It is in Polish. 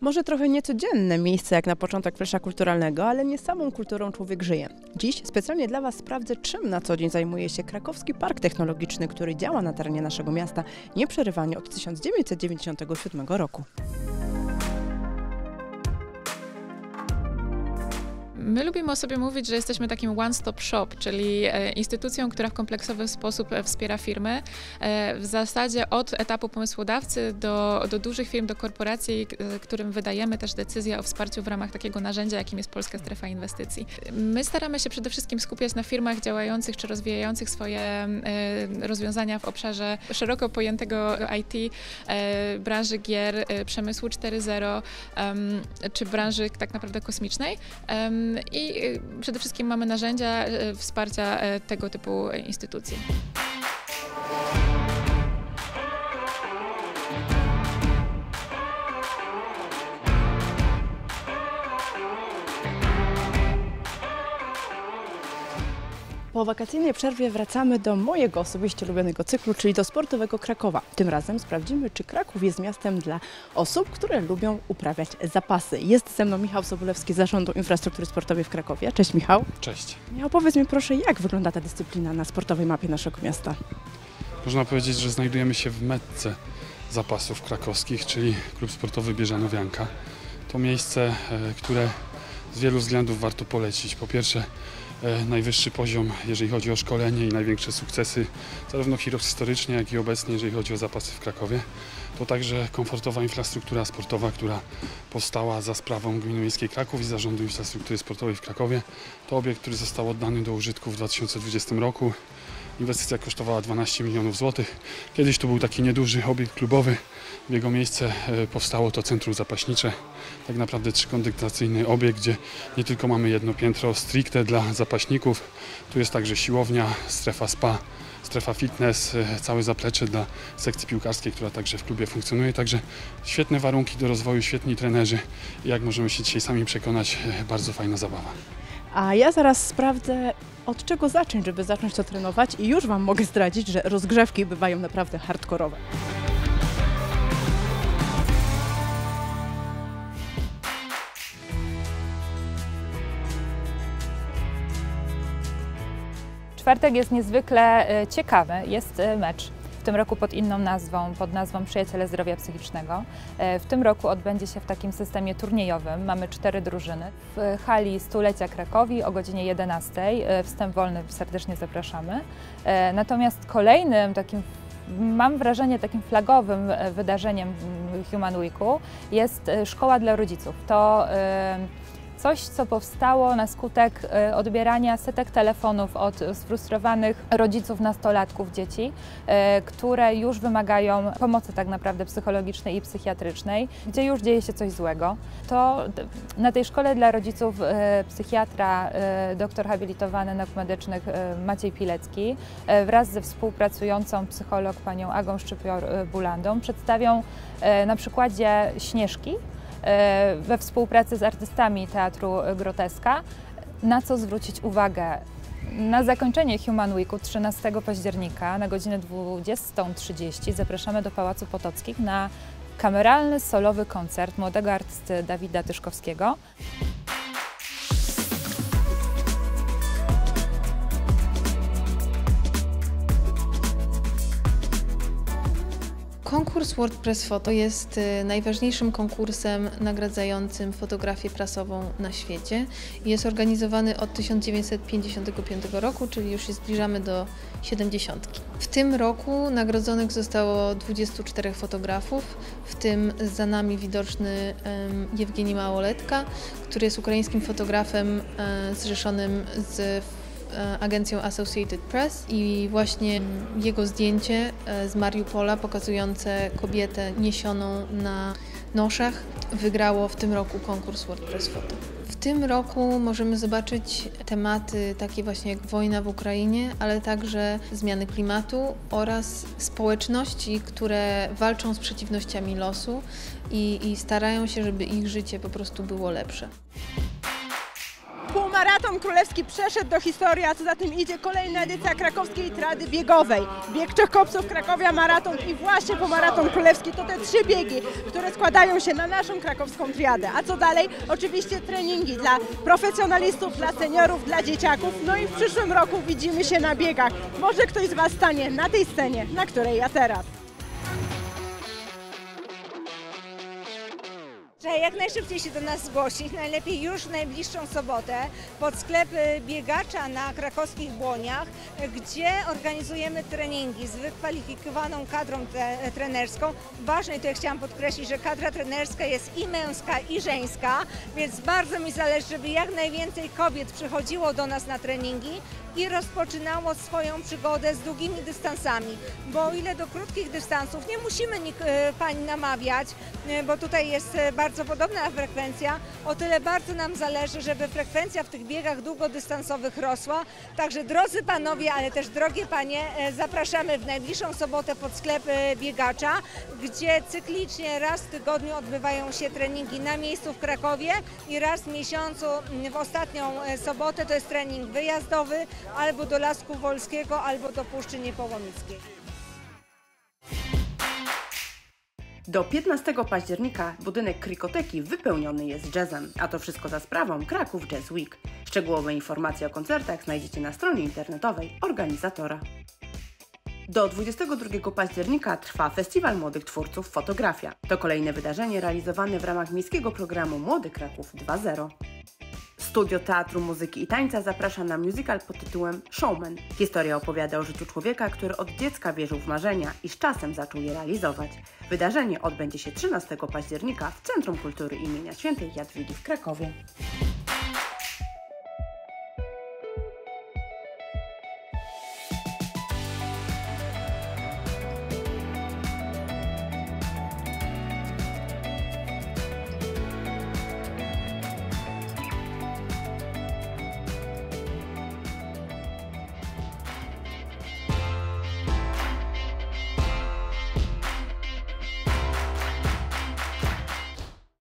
Może trochę niecodzienne miejsce jak na początek flesza kulturalnego, ale nie samą kulturą człowiek żyje. Dziś specjalnie dla Was sprawdzę, czym na co dzień zajmuje się Krakowski Park Technologiczny, który działa na terenie naszego miasta nieprzerywalnie od 1997 roku. My lubimy o sobie mówić, że jesteśmy takim one-stop shop, czyli e, instytucją, która w kompleksowy sposób e, wspiera firmy. E, w zasadzie od etapu pomysłodawcy do, do dużych firm, do korporacji, którym wydajemy też decyzję o wsparciu w ramach takiego narzędzia, jakim jest Polska Strefa Inwestycji. My staramy się przede wszystkim skupiać na firmach działających czy rozwijających swoje rozwiązania w obszarze szeroko pojętego IT, branży gier, przemysłu 4.0 czy branży tak naprawdę kosmicznej i y, przede wszystkim mamy narzędzia y, wsparcia y, tego typu instytucji. Po wakacyjnej przerwie wracamy do mojego osobiście ulubionego cyklu, czyli do sportowego Krakowa. Tym razem sprawdzimy, czy Kraków jest miastem dla osób, które lubią uprawiać zapasy. Jest ze mną Michał Sobolewski z Zarządu Infrastruktury Sportowej w Krakowie. Cześć Michał. Cześć. Michał, powiedz mi proszę, jak wygląda ta dyscyplina na sportowej mapie naszego miasta? Można powiedzieć, że znajdujemy się w metce zapasów krakowskich, czyli Klub Sportowy Bieżanowianka. To miejsce, e, które z wielu względów warto polecić. Po pierwsze, najwyższy poziom, jeżeli chodzi o szkolenie i największe sukcesy, zarówno historycznie, jak i obecnie, jeżeli chodzi o zapasy w Krakowie. To także komfortowa infrastruktura sportowa, która powstała za sprawą Gminy Miejskiej Kraków i Zarządu Infrastruktury Sportowej w Krakowie. To obiekt, który został oddany do użytku w 2020 roku. Inwestycja kosztowała 12 milionów złotych. Kiedyś to był taki nieduży obiekt klubowy. W jego miejsce e, powstało to centrum zapaśnicze. Tak naprawdę trzykondygnacyjny obiekt, gdzie nie tylko mamy jedno piętro stricte dla zapaśników, tu jest także siłownia, strefa spa, strefa fitness, e, całe zaplecze dla sekcji piłkarskiej, która także w klubie funkcjonuje. Także świetne warunki do rozwoju, świetni trenerzy jak możemy się dzisiaj sami przekonać, e, bardzo fajna zabawa. A ja zaraz sprawdzę, od czego zacząć, żeby zacząć to trenować i już Wam mogę zdradzić, że rozgrzewki bywają naprawdę hardkorowe. Czwartek jest niezwykle e, ciekawy. Jest e, mecz w tym roku pod inną nazwą, pod nazwą Przyjaciele Zdrowia Psychicznego. E, w tym roku odbędzie się w takim systemie turniejowym. Mamy cztery drużyny. W hali Stulecia Krakowi o godzinie 11. Wstęp wolny serdecznie zapraszamy. Natomiast kolejnym takim mam wrażenie takim flagowym wydarzeniem Human Weeku jest szkoła dla rodziców. To Coś, co powstało na skutek e, odbierania setek telefonów od sfrustrowanych rodziców, nastolatków, dzieci, e, które już wymagają pomocy tak naprawdę psychologicznej i psychiatrycznej, gdzie już dzieje się coś złego. To na tej szkole dla rodziców e, psychiatra, doktor habilitowany nauk medycznych Maciej Pilecki wraz ze współpracującą psycholog panią Agą Szczypior-Bulandą przedstawią na przykładzie Śnieżki, we współpracy z artystami Teatru Groteska. Na co zwrócić uwagę? Na zakończenie Human Weeku 13 października na godzinę 20.30 zapraszamy do Pałacu Potockich na kameralny solowy koncert młodego artysty Dawida Tyszkowskiego. Konkurs WordPress Photo jest y, najważniejszym konkursem nagradzającym fotografię prasową na świecie. Jest organizowany od 1955 roku, czyli już się zbliżamy do 70. W tym roku nagrodzonych zostało 24 fotografów, w tym za nami widoczny Jewgeni Małoletka, który jest ukraińskim fotografem e, zrzeszonym z agencją Associated Press i właśnie jego zdjęcie e, z Mariupola pokazujące kobietę niesioną na noszach wygrało w tym roku konkurs WordPress Photo. W tym roku możemy zobaczyć tematy takie właśnie jak wojna w Ukrainie, ale także zmiany klimatu oraz społeczności, które walczą z przeciwnościami losu i, i starają się, żeby ich życie po prostu było lepsze. Puma maraton królewski przeszedł do historii, a co za tym idzie kolejna edycja krakowskiej trady biegowej. Bieg Trzech Kopców Krakowia Maraton i właśnie po maraton królewski to te trzy biegi, które składają się na naszą krakowską triadę. A co dalej? Oczywiście treningi dla profesjonalistów, dla seniorów, dla dzieciaków. No i w przyszłym roku widzimy się na biegach. Może ktoś z Was stanie na tej scenie, na której ja teraz. Trzeba jak najszybciej się do nas zgłosić, najlepiej już w najbliższą sobotę pod sklep y, biegacza na krakowskich Błoniach, gdzie organizujemy treningi z wykwalifikowaną kadrą tre- trenerską. Ważne, ja chciałam podkreślić, że kadra trenerska jest i męska, i żeńska, więc bardzo mi zależy, żeby jak najwięcej kobiet przychodziło do nas na treningi i rozpoczynało swoją przygodę z długimi dystansami, bo o ile do krótkich dystansów nie musimy e, pań namawiać, e, bo tutaj jest e, bardzo podobna frekwencja, o tyle bardzo nam zależy, żeby frekwencja w tych biegach długodystansowych rosła. Także drodzy panowie, ale też drogie panie, zapraszamy w najbliższą sobotę pod sklep biegacza, gdzie cyklicznie raz w tygodniu odbywają się treningi na miejscu w Krakowie i raz w miesiącu w ostatnią sobotę to jest trening wyjazdowy albo do Lasku Wolskiego, albo do Puszczy Niepołomickiej. Do 15 października budynek Krikoteki wypełniony jest jazzem, a to wszystko za sprawą Kraków Jazz Week. Szczegółowe informacje o koncertach znajdziecie na stronie internetowej organizatora. Do 22 października trwa Festiwal Młodych Twórców Fotografia. To kolejne wydarzenie realizowane w ramach miejskiego programu Młody Kraków 2.0. Studio Teatru Muzyki i Tańca zaprasza na musical pod tytułem Showman. Historia opowiada o życiu człowieka, który od dziecka wierzył w marzenia i z czasem zaczął je realizować. Wydarzenie odbędzie się 13 października w Centrum Kultury imienia Świętej Jadwigi w Krakowie.